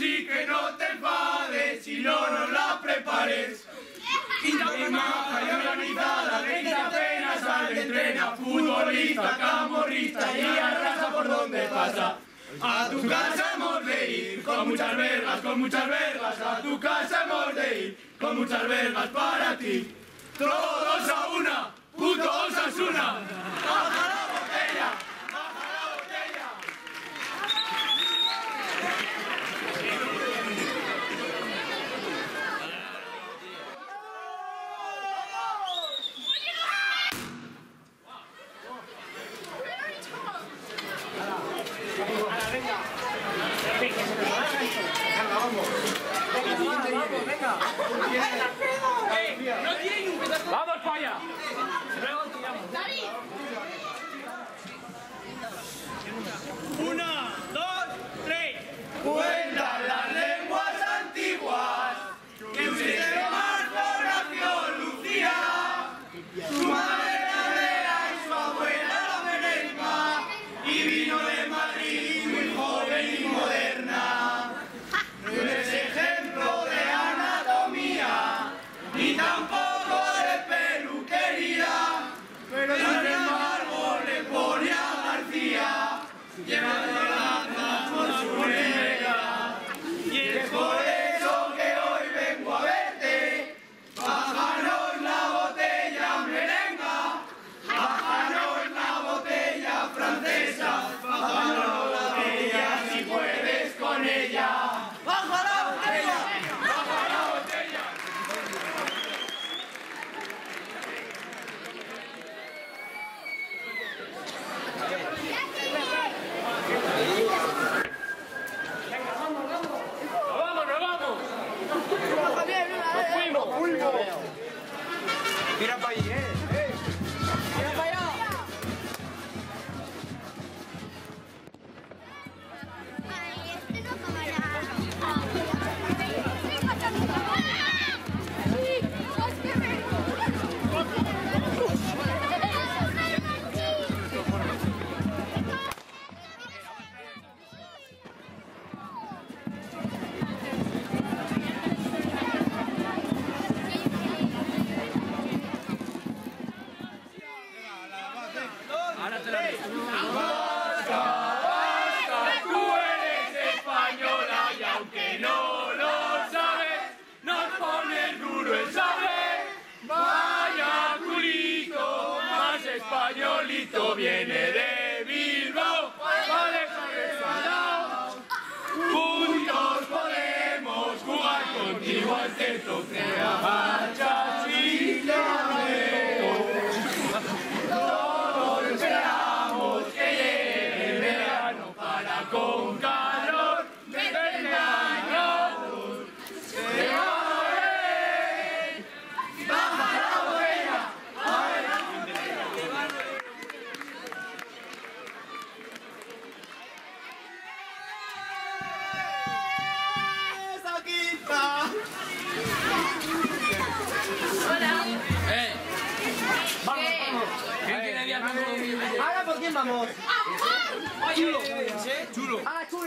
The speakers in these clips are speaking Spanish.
así que no te enfades si no nos la prepares. Quinta primaria y organizada, que apenas sale, entrena, futbolista, camorrista y arrasa por donde pasa. A tu casa hemos de ir, con muchas vergas, con muchas vergas, a tu casa hemos de ir, con muchas vergas para ti. Todos a una, puto Osasuna. vamos. ¡Chulo! ¡Ah, chulo!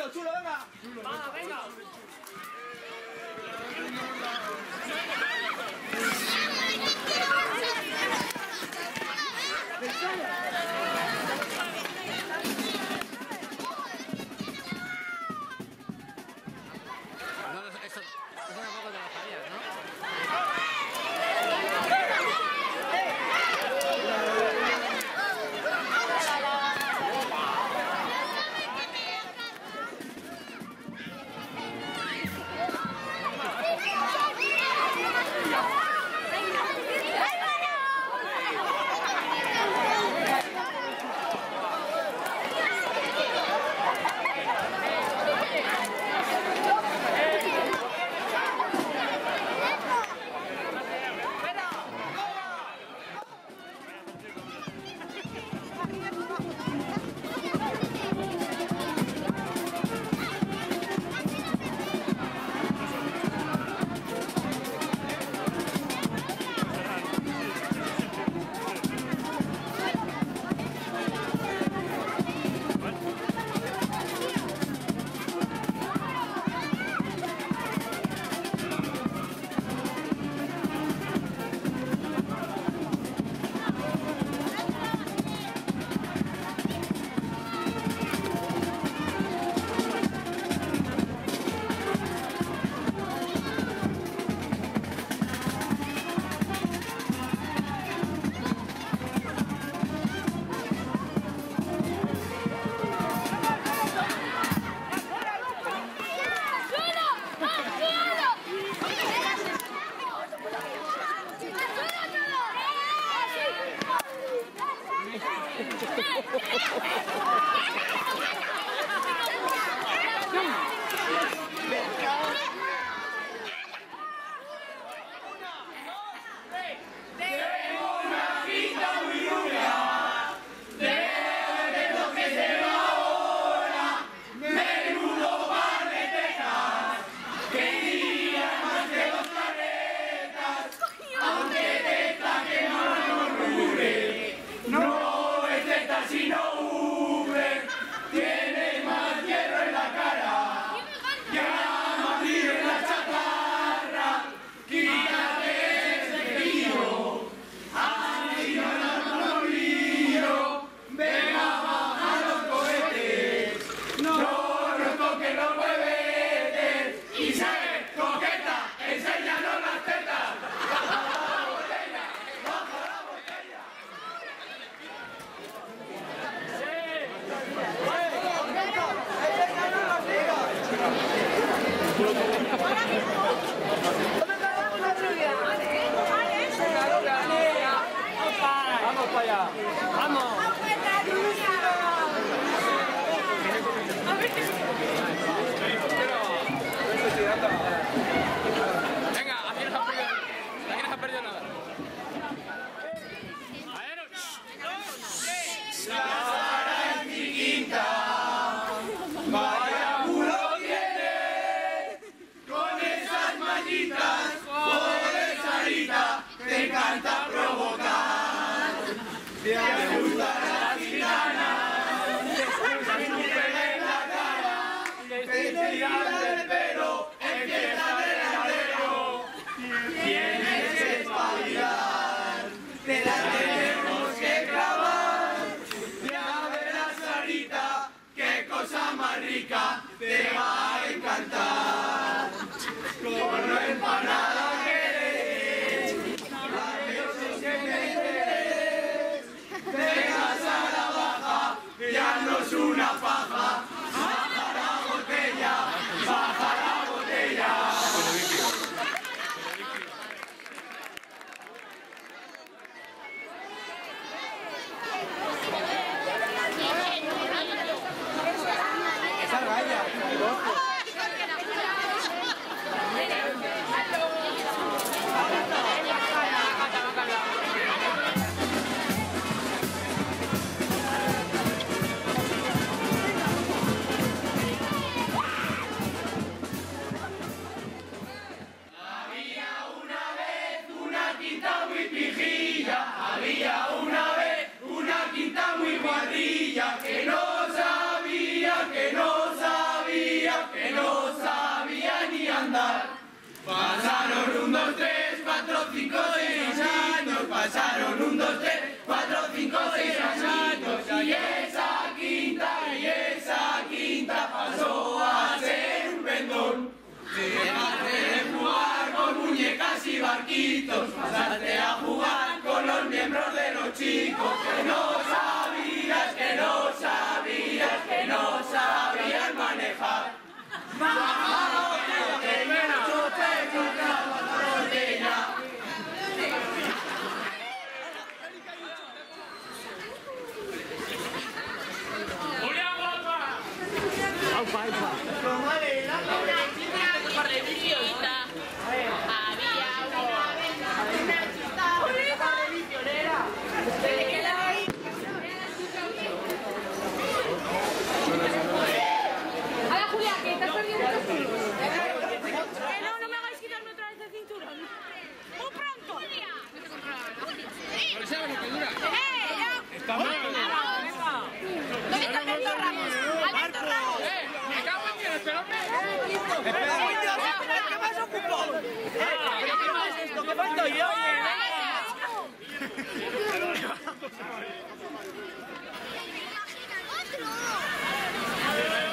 chiquitos, pasaste a jugar con los miembros de los chicos, que no sabías, que no sabías, que no sabías manejar. ¿Qué más ¿Qué es esto? ¿Qué yo? ¡Otro!